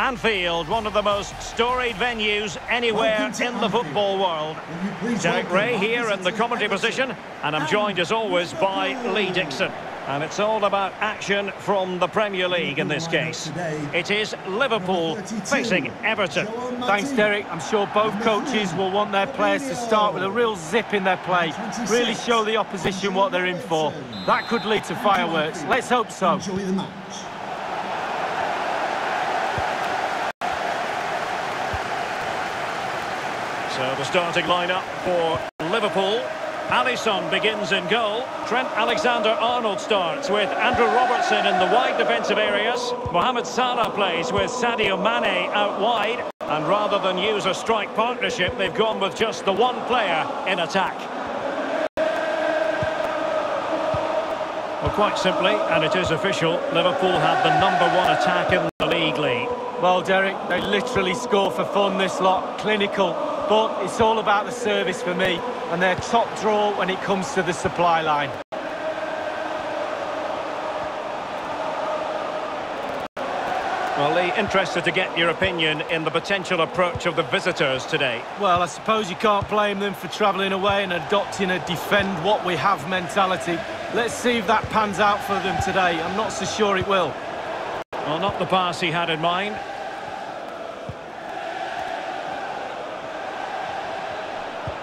Anfield, one of the most storied venues anywhere in the football world. Derek Ray here in the commentary position, and I'm joined as always by Lee Dixon. And it's all about action from the Premier League in this case. It is Liverpool facing Everton. Thanks, Derek. I'm sure both coaches will want their players to start with a real zip in their play. Really show the opposition what they're in for. That could lead to fireworks. Let's hope so. Enjoy the match. So the starting lineup for Liverpool. Alisson begins in goal. Trent Alexander-Arnold starts with Andrew Robertson in the wide defensive areas. Mohamed Salah plays with Sadio Mane out wide. And rather than use a strike partnership, they've gone with just the one player in attack. Well, quite simply, and it is official, Liverpool have the number one attack in the league lead. Well, Derek, they literally score for fun this lot. Clinical. But it's all about the service for me. And they're top draw when it comes to the supply line. Well, Lee, interested to get your opinion in the potential approach of the visitors today. Well, I suppose you can't blame them for travelling away and adopting a defend what we have mentality. Let's see if that pans out for them today. I'm not so sure it will. Well, not the pass he had in mind.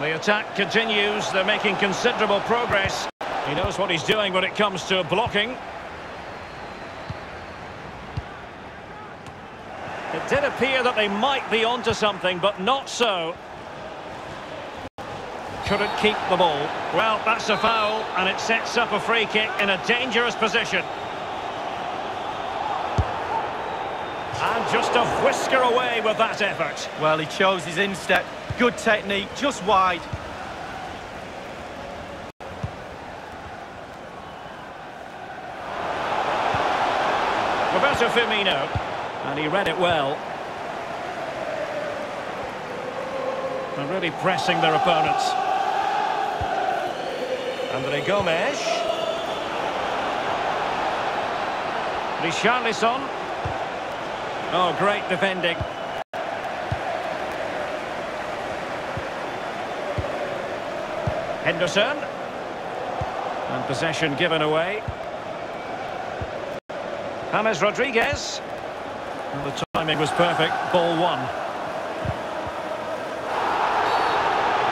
The attack continues. They're making considerable progress. He knows what he's doing when it comes to blocking. It did appear that they might be onto something, but not so. Couldn't keep the ball. Well, that's a foul, and it sets up a free kick in a dangerous position. And just a whisker away with that effort. Well, he chose his instep. Good technique, just wide. Roberto Firmino. And he read it well. And really pressing their opponents. Andre Gomes. Richarlison. Oh, great defending. Henderson. And possession given away. James Rodriguez. Well, the timing was perfect. Ball one.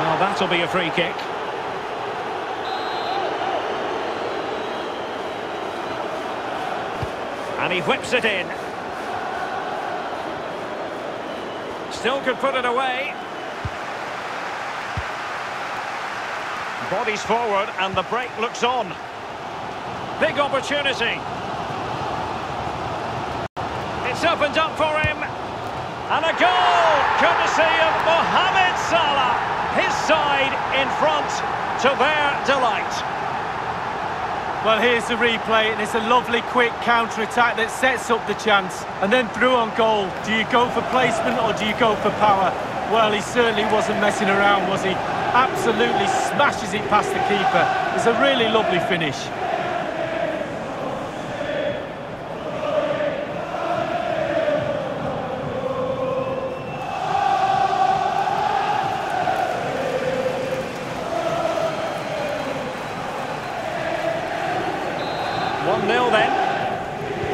Well, that'll be a free kick. And he whips it in. Still could put it away. Bodies forward and the break looks on. Big opportunity. It's opened up for him. And a goal, courtesy of Mohamed Salah. His side in front to their delight. Well, here's the replay, and it's a lovely, quick counter-attack that sets up the chance. And then through on goal. Do you go for placement or do you go for power? Well, he certainly wasn't messing around, was he? Absolutely smashes it past the keeper. It's a really lovely finish. One 0 then.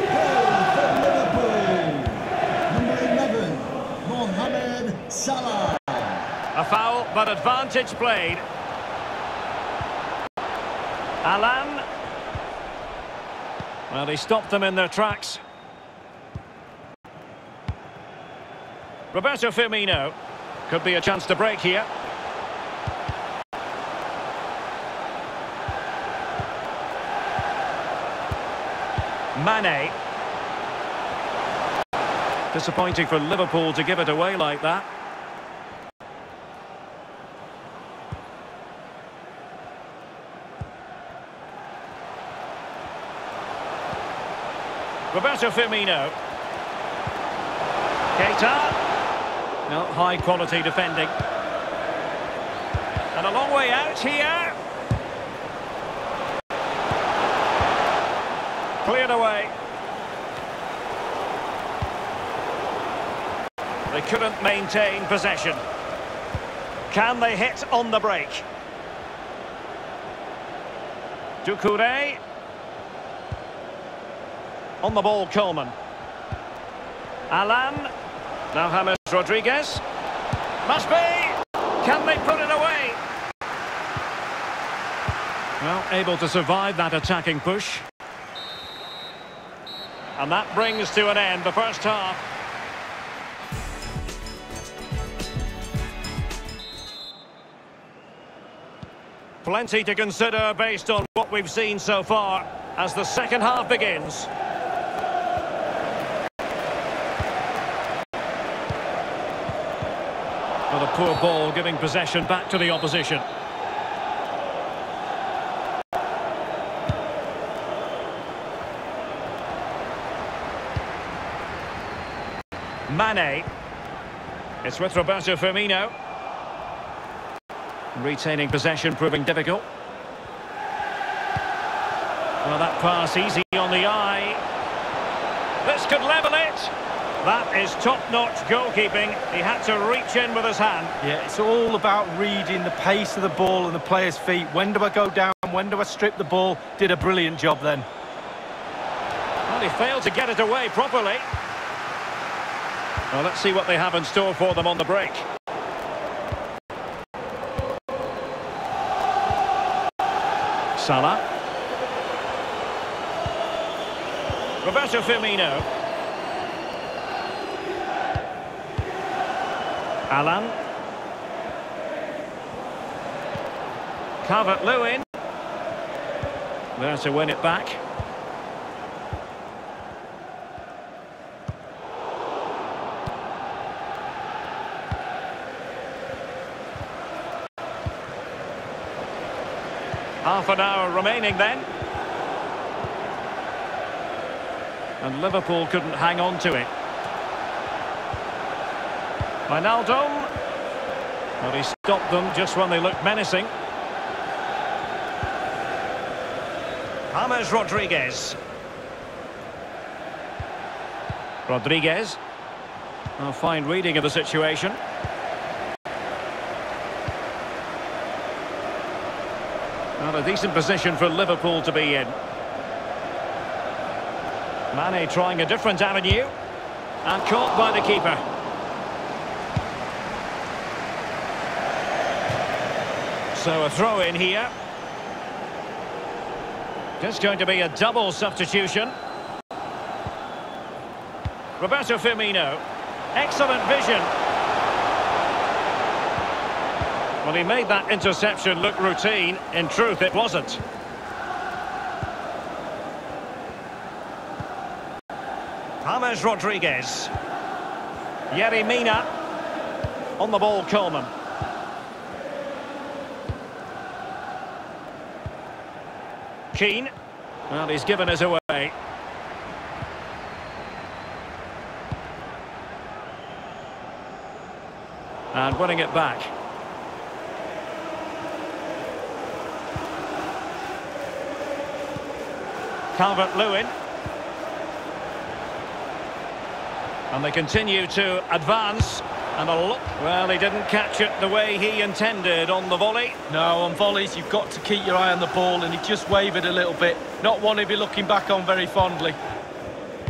Goal for Liverpool. Number 11, Mohamed Salah. A foul, but advantage played. Allan. Well, he stopped them in their tracks. Roberto Firmino. Could be a chance to break here. Mane. Disappointing for Liverpool to give it away like that. Roberto Firmino. Keita. No, high quality defending. And a long way out here. Cleared away. They couldn't maintain possession. Can they hit on the break? Doucouré. On the ball, Coleman. Allan. Now James Rodriguez. Must be. Can they put it away? Well, able to survive that attacking push. And that brings to an end the first half. Plenty to consider based on what we've seen so far as the second half begins. Well, a poor ball giving possession back to the opposition. Mane. It's with Roberto Firmino. Retaining possession proving difficult. Well, that pass easy on the eye. This could level it. That is top-notch goalkeeping. He had to reach in with his hand. Yeah, it's all about reading the pace of the ball and the player's feet. When do I go down? When do I strip the ball? Did a brilliant job then. Well, he failed to get it away properly. Well, let's see what they have in store for them on the break. Salah. Roberto Firmino. Allan. Calvert-Lewin. There to win it back. Half an hour remaining then. And Liverpool couldn't hang on to it. Wijnaldum. But he stopped them just when they looked menacing. James Rodriguez. Rodriguez. A fine reading of the situation. Well, a decent position for Liverpool to be in. Mane trying a different avenue. And caught by the keeper. So a throw in here. Just going to be a double substitution. Roberto Firmino. Excellent vision. Well, he made that interception look routine. In truth, it wasn't. James Rodriguez. Yerry Mina. On the ball, Coleman. Keane. Well, he's given us away. And winning it back. Calvert-Lewin. And they continue to advance. And a look, well, he didn't catch it the way he intended on the volley. No, on volleys, you've got to keep your eye on the ball, and he just wavered a little bit. Not one he'd be looking back on very fondly.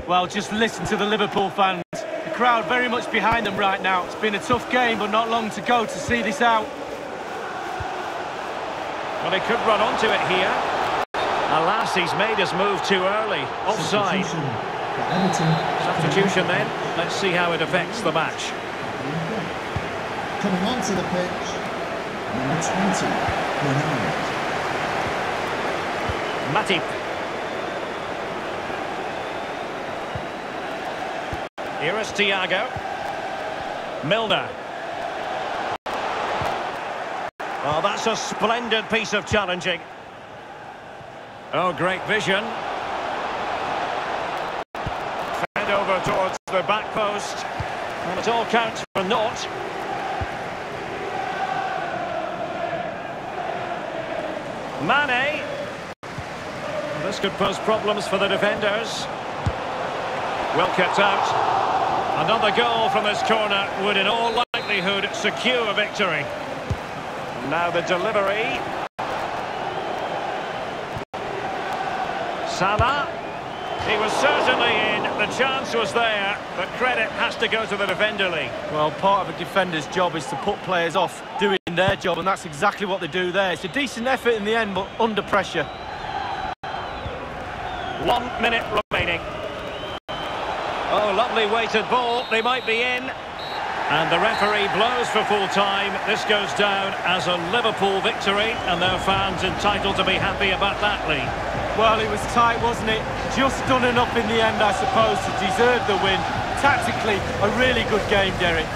Well, just listen to the Liverpool fans. The crowd very much behind them right now. It's been a tough game, but not long to go to see this out. Well, he could run onto it here. Alas, he's made his move too early. Offside. Substitution then. Let's see how it affects the match. Coming onto the pitch, number 20, Bernard. Matip. Here is Thiago. Milner. Oh, that's a splendid piece of challenging. Oh, great vision. Fed over towards the back post. And it all counts for naught. Mane. This could pose problems for the defenders. Well kept out. Another goal from this corner would in all likelihood secure victory. Now the delivery. Salah. He was certainly in, the chance was there, but credit has to go to the defender Lee. Well, part of a defender's job is to put players off doing their job, and that's exactly what they do there. It's a decent effort in the end, but under pressure. One minute remaining. Oh, lovely weighted ball. They might be in. And the referee blows for full time. This goes down as a Liverpool victory, and their fans entitled to be happy about that, Lee. Well, it was tight, wasn't it? Just done enough in the end, I suppose, to deserve the win. Tactically, a really good game, Derek.